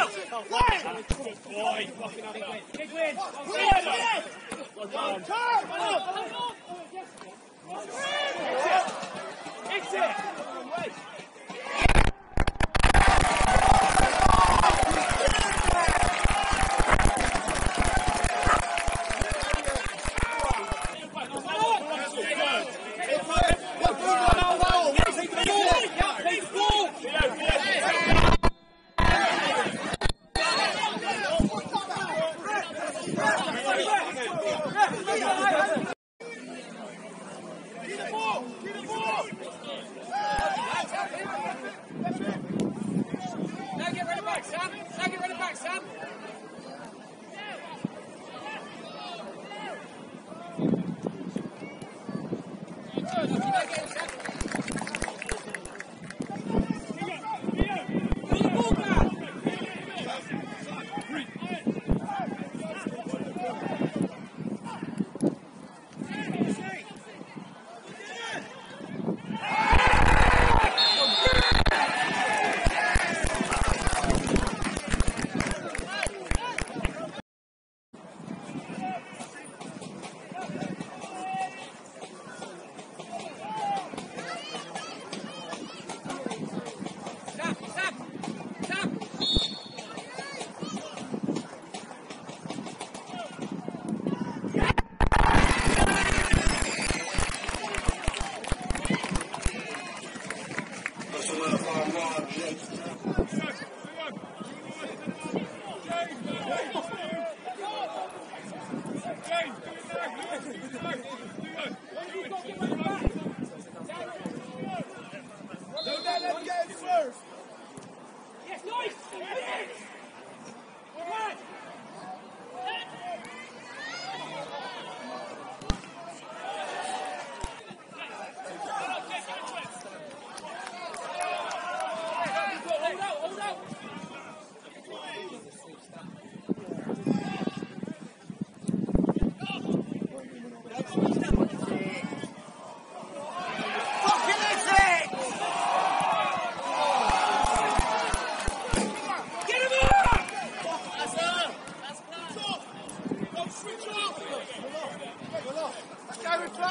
Wait! Good boy! Big win! Big win! Turn! Yeah.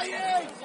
Playing!